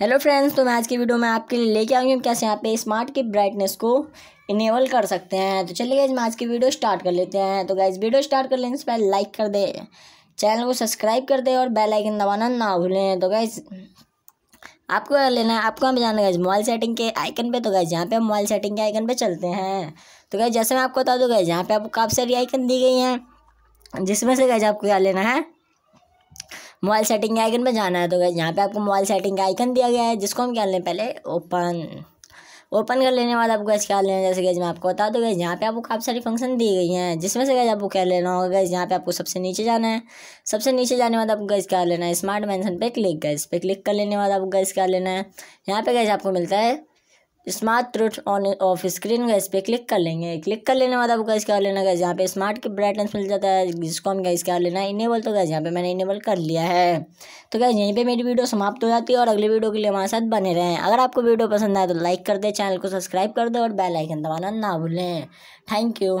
Hello friends तो मैं आज की वीडियो में आपके लिए लेके आई हूँ कैसे यहाँ पे स्मार्ट की ब्राइटनेस को इनेबल कर सकते हैं। तो चलिए गाइज़ आज की वीडियो स्टार्ट कर लेते हैं। तो गाइज़ वीडियो स्टार्ट कर लेने से पहले लाइक कर दे। चैनल को सब्सक्राइब कर दे और बेल आइकन दबाना ना भूलें। तो गाइज़ आपको क्या लेना है? आपको हमें जाना है मोबाइल सेटिंग के आइकन पे। तो गाइज़ यहाँ पे मोबाइल सेटिंग के आइकन पे चलते हैं। तो गाइज़ जैसे मैं आपको बता दूँ गाइज़ यहाँ पे आपको काफ़ी सारी आइकन दी गई हैं। जिसमें से गाइज़ आपको क्या लेना है? मोबाइल सेटिंग के आइकन पर जाना है तो गैस यहाँ पे आपको मोबाइल सेटिंग का आइकन दिया गया है, जिसको हम क्या लें? पहले ओपन ओपन कर लेने बाद आपको गैस क्या लेना जैसे गैस मैं आपको बता दूँ गैस यहाँ पे आपको काफ़ी सारी फ़ंक्शन दी गई हैं, जिसमें से गैस आपको क्या लेना होगा? गैस यहाँ पे आपको सबसे नीचे जाना है। सबसे नीचे जाने बाद आपको गैस क्या लेना है? स्मार्ट मेंशन पे क्लिक गैस पे क्लिक कर लेने बाद आपको गैस क्या लेना है? यहाँ पे गैस आपको मिलता है स्मार्ट थ्रूट ऑन ऑफ़ स्क्रीन का इस पर क्लिक कर लेंगे। क्लिक कर लेने बाद आपको गैस क्या लेना गैस यहाँ पे स्मार्ट की ब्राइटनेस मिल जाता है, जिसको हम गैस क्या लेना है? इनेबल तो गैस यहाँ पे मैंने इनेबल कर लिया है। तो गैस यहीं पे मेरी वीडियो समाप्त हो जाती है और अगली वीडियो के लिए हमारे साथ बने रहें। अगर आपको वीडियो पसंद आए तो लाइक कर दे चैनल को सब्सक्राइब कर दे और बेलाइकन दबाना ना भूलें। Thank you